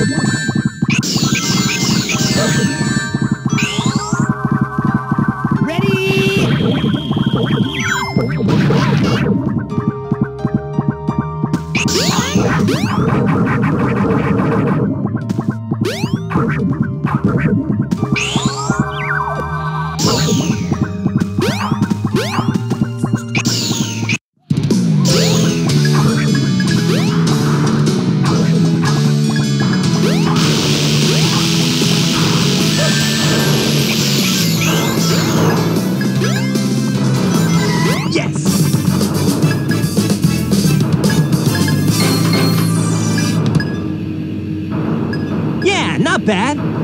Ready? Not bad.